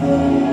Oh.